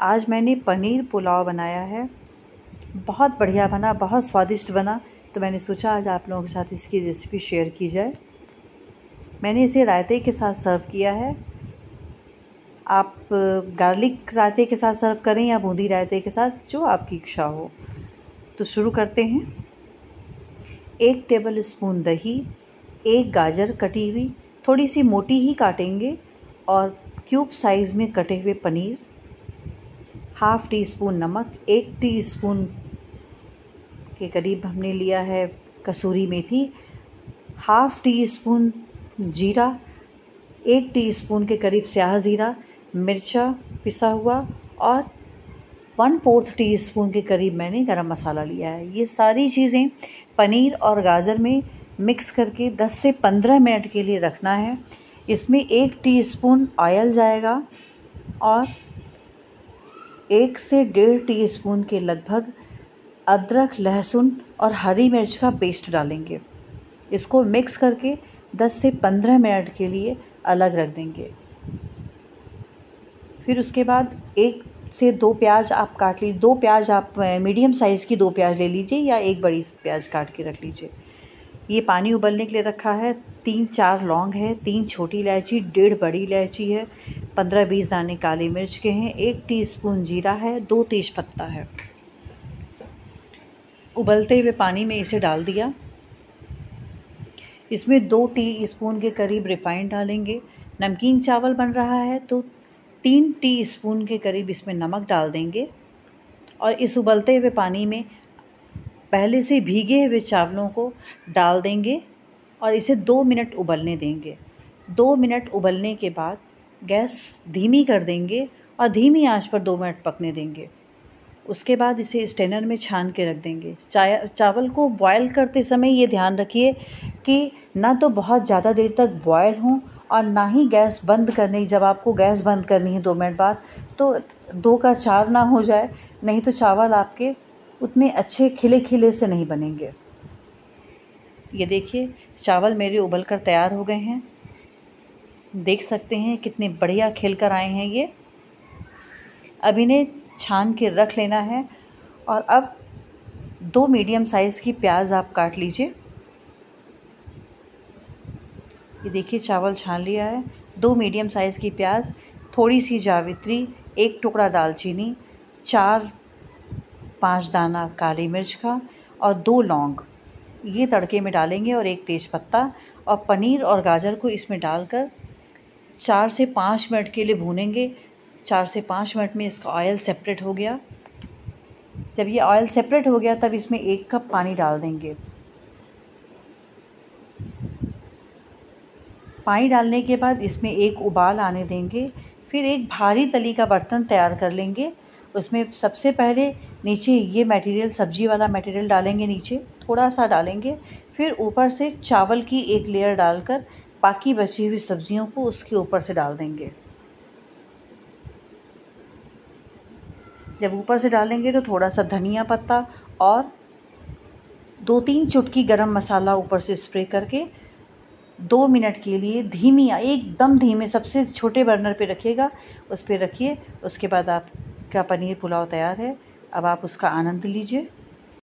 आज मैंने पनीर पुलाव बनाया है। बहुत बढ़िया बना, बहुत स्वादिष्ट बना। तो मैंने सोचा आज आप लोगों के साथ इसकी रेसिपी शेयर की जाए। मैंने इसे रायते के साथ सर्व किया है। आप गार्लिक रायते के साथ सर्व करें या बूंदी रायते के साथ, जो आपकी इच्छा हो। तो शुरू करते हैं। एक टेबल स्पून दही, एक गाजर कटी हुई, थोड़ी सी मोटी ही काटेंगे और क्यूब साइज़ में कटे हुए पनीर। हाफ़ टी स्पून नमक, एक टी स्पून के करीब हमने लिया है कसूरी मेथी, हाफ़ टी स्पून जीरा, एक टीस्पून के करीब स्याह ज़ीरा, मिर्चा पिसा हुआ और वन फोर्थ टी स्पून के करीब मैंने गरम मसाला लिया है। ये सारी चीज़ें पनीर और गाजर में मिक्स करके 10 से 15 मिनट के लिए रखना है। इसमें एक टीस्पून ऑयल जाएगा और एक से डेढ़ टीस्पून के लगभग अदरक, लहसुन और हरी मिर्च का पेस्ट डालेंगे। इसको मिक्स करके 10 से 15 मिनट के लिए अलग रख देंगे। फिर उसके बाद एक से दो प्याज आप काट लीजिए दो प्याज आप मीडियम साइज़ की दो प्याज ले लीजिए या एक बड़ी प्याज काट के रख लीजिए। ये पानी उबलने के लिए रखा है, तीन चार लौंग है, तीन छोटी इलायची, डेढ़ बड़ी इलायची है पंद्रह बीस दाने काली मिर्च के हैं, एक टीस्पून जीरा है, दो तेज पत्ता है। उबलते हुए पानी में इसे डाल दिया। इसमें दो टी स्पून के करीब रिफ़ाइंड डालेंगे। नमकीन चावल बन रहा है तो तीन टी स्पून के करीब इसमें नमक डाल देंगे। और इस उबलते हुए पानी में पहले से भीगे हुए चावलों को डाल देंगे और इसे दो मिनट उबलने देंगे। दो मिनट उबलने के बाद गैस धीमी कर देंगे और धीमी आँच पर दो मिनट पकने देंगे। उसके बाद इसे स्टेनर में छान के रख देंगे। चाय, चावल को बॉयल करते समय ये ध्यान रखिए कि ना तो बहुत ज़्यादा देर तक बॉयल हों और ना ही गैस बंद करनी, जब आपको गैस बंद करनी है दो मिनट बाद तो दो का चार ना हो जाए, नहीं तो चावल आपके उतने अच्छे खिले खिले से नहीं बनेंगे। ये देखिए, चावल मेरे उबल कर तैयार हो गए हैं। देख सकते हैं कितने बढ़िया खिल कर आए हैं ये। अब इन्हें छान के रख लेना है और अब दो मीडियम साइज़ की प्याज आप काट लीजिए। ये देखिए, चावल छान लिया है। दो मीडियम साइज़ की प्याज थोड़ी सी जावित्री, एक टुकड़ा दालचीनी, चार, पाँच दाना काली मिर्च का और दो लौंग। ये तड़के में डालेंगे और एक तेज़ पत्ता और पनीर और गाजर को इसमें डालकर चार से पाँच मिनट के लिए भूनेंगे। चार से पाँच मिनट में इसका ऑयल सेपरेट हो गया। जब ये ऑयल सेपरेट हो गया, तब इसमें एक कप पानी डाल देंगे। पानी डालने के बाद इसमें एक उबाल आने देंगे। फिर एक भारी तली का बर्तन तैयार कर लेंगे। उसमें सबसे पहले नीचे ये मटेरियल सब्ज़ी वाला मटेरियल डालेंगे नीचे। थोड़ा सा डालेंगे। फिर ऊपर से चावल की एक लेयर डालकर बाकी बची हुई सब्जियों को उसके ऊपर से डाल देंगे। जब ऊपर से डालेंगे तो थोड़ा सा धनिया पत्ता और दो तीन चुटकी गरम मसाला ऊपर से स्प्रे करके दो मिनट के लिए धीमी एकदम धीमे सबसे छोटे बर्नर पे रखिएगा, उस पर रखिए, उसके बाद आपका पनीर पुलाव तैयार है। अब आप उसका आनंद लीजिए।